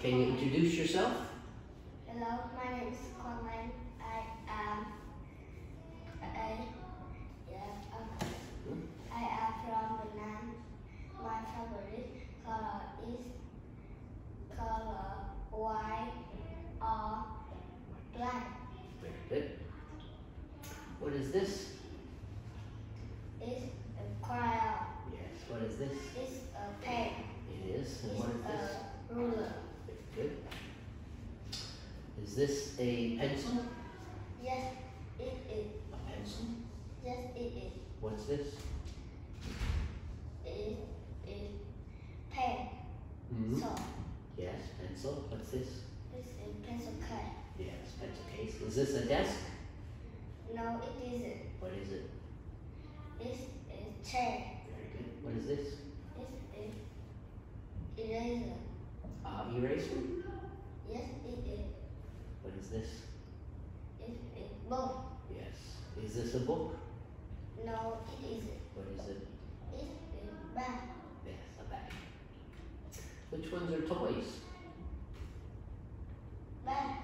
Can you introduce yourself? Hello, my name is Quang Anh. I am I, yeah, um, I am from Vietnam. My favorite color is color white or black. Very good. What is this? It's a crayon. Yes. What is this? It's a pen. It is. And It's what is this? a ruler. Good. Is this a pencil? Yes, it is. A pencil. Yes, it is. What's this? It is pen. Hmm. So Yes, pencil. What's this? it's a pencil case. Yes, pencil case. Is this a desk? No, it isn't. What is it? It's a chair. Very good. What is this? It's a eraser. Uh, eraser. Yes, it is. What is this? It's a book. Yes. Is this a book? No, it isn't. What is it? It's a bag. Yes, a bag. Which ones are toys? Bag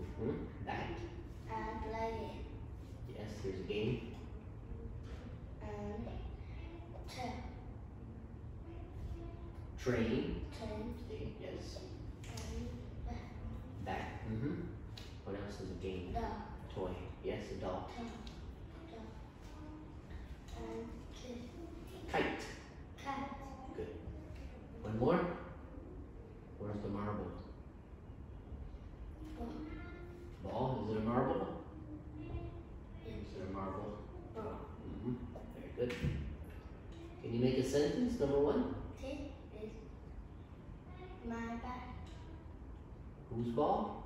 Mm-hmm. Bat. and play Yes, here's a game. and Train. Train Yes. and bag. Bat. Mm-hmm. What else is a game? Dog. Toy. Yes, a doll. Dog. Dog. And kiss. Kite. Cat. Good. One more. Where's the marble? Ball. Ball. Is it a marble? Yes. Is it a marble? Ball. Mm-hmm. Very good. Can you make a sentence? Number one. My bag. Whose ball?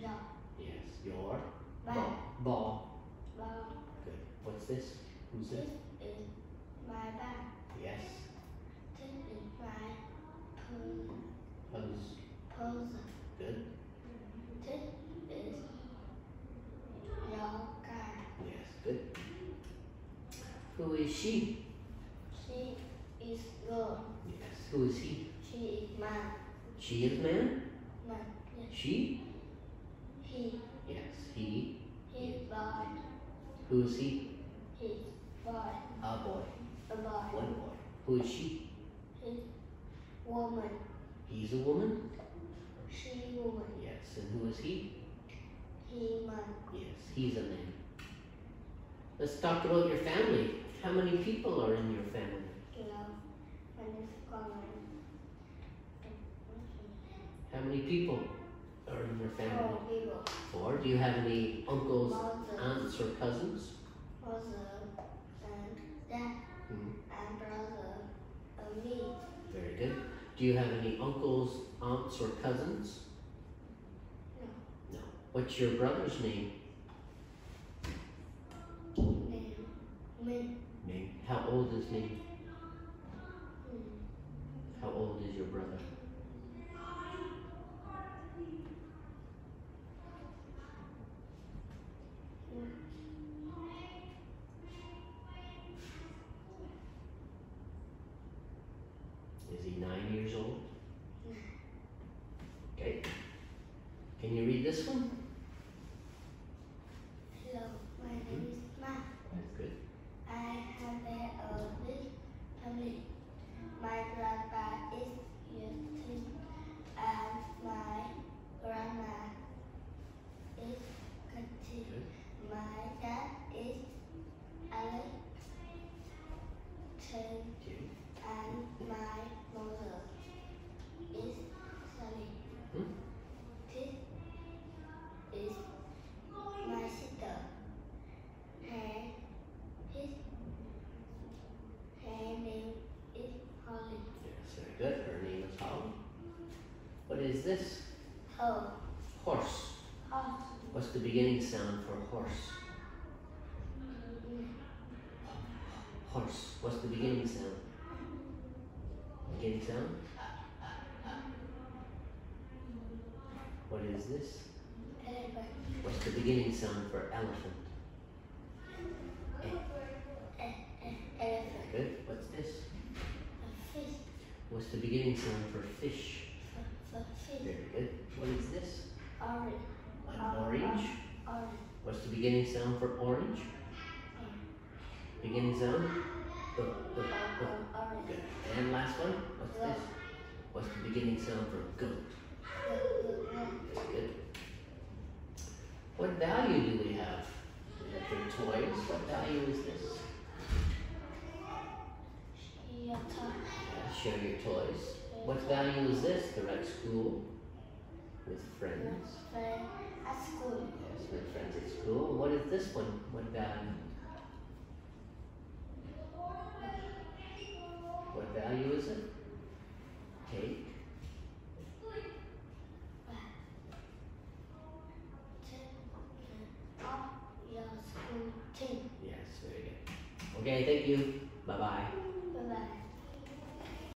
Dog. Yes, your ball. Ball. Ball. Good. What's this? Who's This this? is my bag. Yes. This is my pose. Who's pose. good? This is your car. Yes, good. Who is she? She is girl. Yes. Who is he? She is man. She is man. Man. Yes. She? He. Yes. He. He is boy. Who is he? He is boy. A boy. A boy. One boy. Who is she? He woman. He's a woman. She woman. Yes. And who is he? He man. Yes. He's a man. Let's talk about your family. How many people are in your family? My name is Quang Anh. How many people are in your family? Four people. Four. Do you have any uncles, Mother, aunts, or cousins? mother, and dad, Mhm. and brother, and me. Very good. Do you have any uncles, aunts, or cousins? No. No. What's your brother's name? And me. Name. How old is he? Hmm. How old is your brother? Is he nine years old? Okay. Can you read this one? Hello, my name hmm? is Ma. That's good. I have a big family. My grandpa is Yustin and my grandma is Kati. My dad is Alex Okay. Good. Her name is Holly. What is this? Her Horse. horse. What's the beginning sound for horse? Horse. What's the beginning sound? Beginning sound? What is this? Elephant. What's the beginning sound for elephant? E- e- elephant. Good. What's this? A fish. What's the beginning sound for fish? For, for fish. Very good. What is this? Orange. An orange. Orange. What's the beginning sound for orange? Beginning sound? Uh, uh, uh. Uh, orange. Good. And last one? What's this? What's the beginning sound for goat? Good, good, good. Very good. What value do we have? We have toys. What value is this? Your top. Yeah, share your toys. What value is this? They're at school with friends. At school. Yes, with friends at school. What is this one? What value? What value is it? Take. Up your school team. Yes, very good. Okay, thank you.